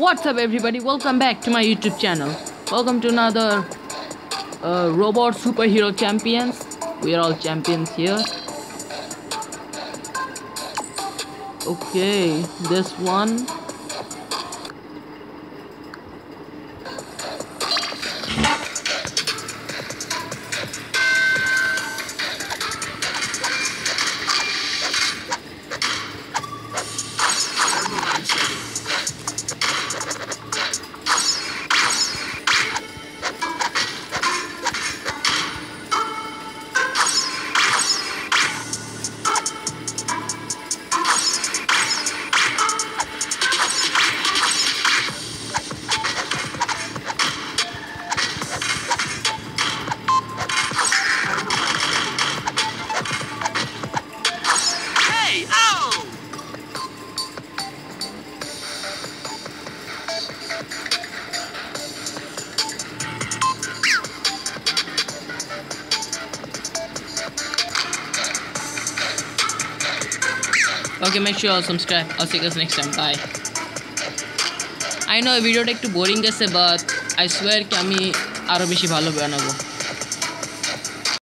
What's up, everybody? Welcome back to my YouTube channel. Welcome to another uh, Robot Superhero Champions. We are all champions here. Okay, this one. Okay, make sure you subscribe. I'll see you guys next time. Bye. I know ভিডিওটা একটু boring গেছে but I swear কি আমি আরও বেশি ভালো বানাবো